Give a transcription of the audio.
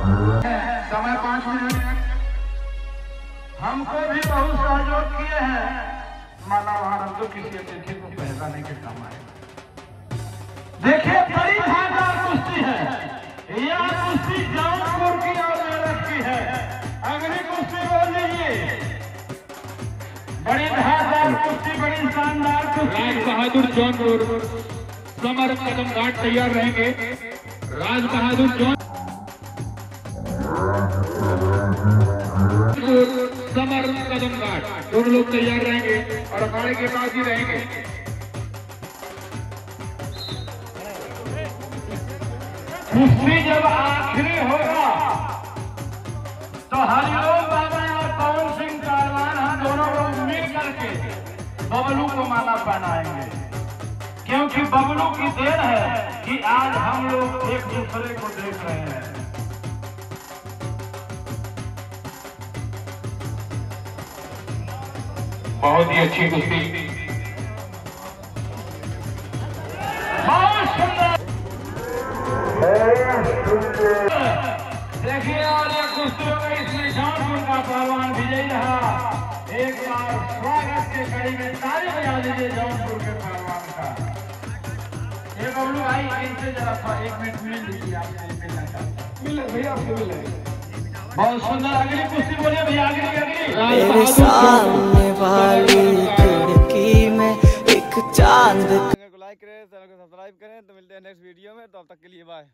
समय पाँच मिनट। हमको भी बहुत सहयोग किए हैं। माना भारत तो किसी अतिथि को पहचाने के काम आए। देखिए बड़ी भाषा कुश्ती है। यह कुश्ती जौनपुर की और मेरठ की है। अगली कुश्ती बोल लीजिए। बड़ी धारदार कुश्ती, बड़ी शानदार कुश्ती। बहादुर जौनपुर। समर कदम घाट तैयार रहेंगे। राज बहादुर जौनपुर समर कदम घाट। दोनों लोग तैयार रहेंगे और अखाड़े के पास ही रहेंगे। कुश्ती जब आखिरी होगा तो हरिओम बाबा और पवन सिंह कारवान हम दोनों लोग मिल करके बबलू को माला पहनाएँगे। क्योंकि बबलू की देन है कि आज हम लोग एक दूसरे को देख रहे हैं। बहुत ही अच्छी कुश्ती। देखिए और ये कुश्तियों में इसमें पहलवान विजयी रहा। एक बार स्वागत के कड़ी में ताली बजा दीजिए जौनपुर के पहलवान का। ये बबलू भाई इनसे जरा सा एक मिनट मिल लीजिए आपसे मिलना चाहता हूँ। मिले भैया आपसे मिले बहुत सुंदर अगली कुश्ती बोलिए भैया अगली अगली। सब्सक्राइब करें तो मिलते हैं नेक्स्ट वीडियो में तो अब तक के लिए बाय